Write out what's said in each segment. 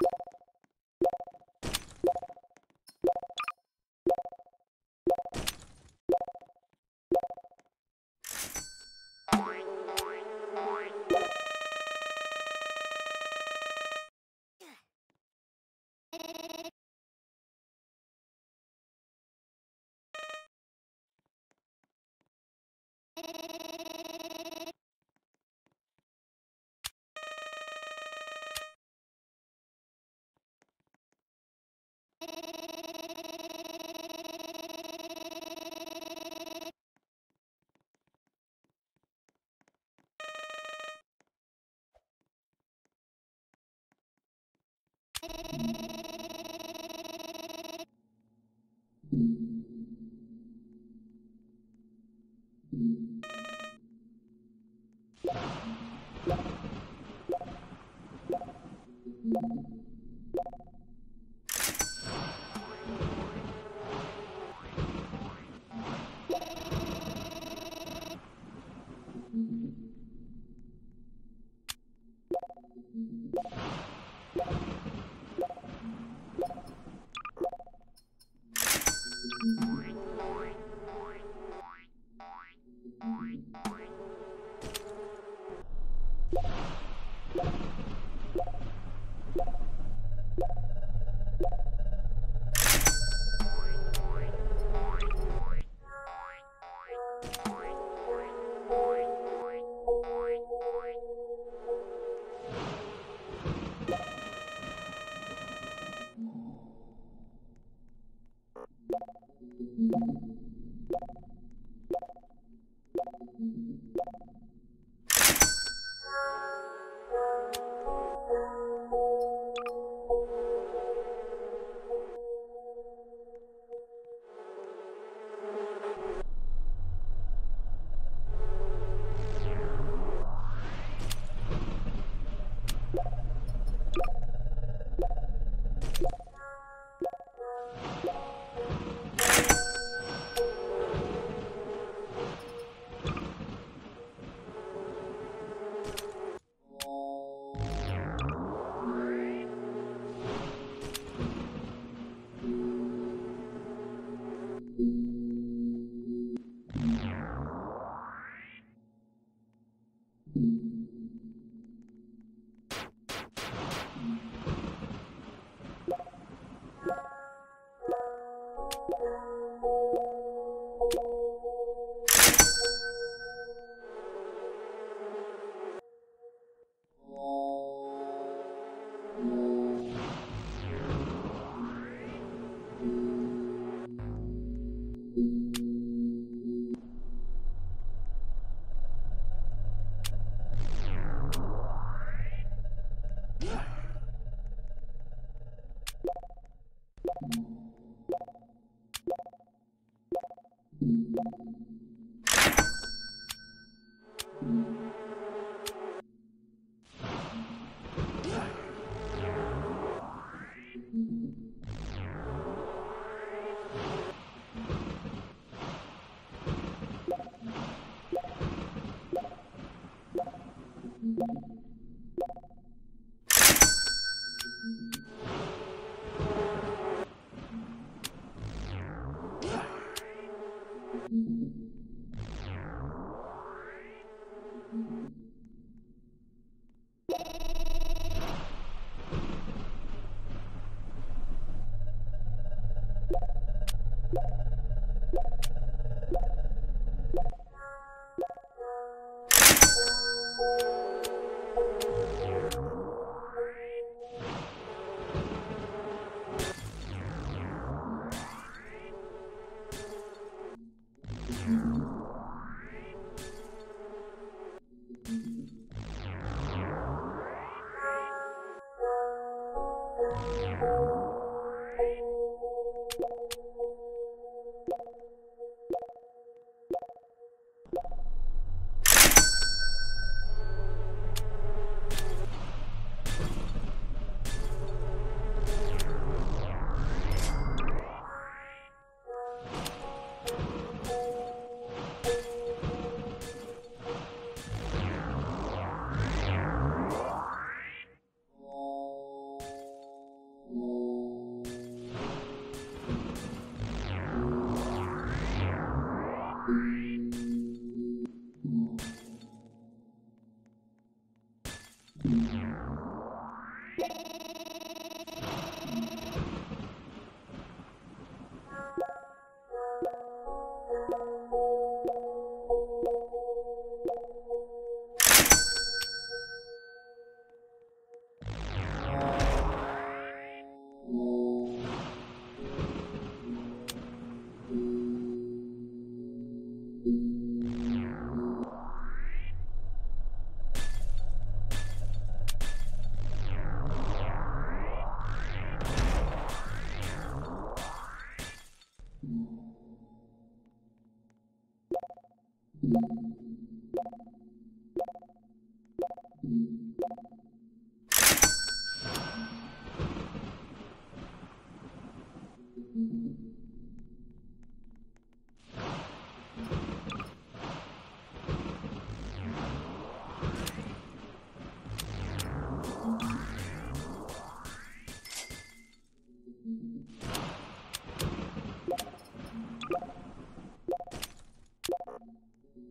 you Mm. Yeah. Mm-hmm. you Yeah.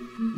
you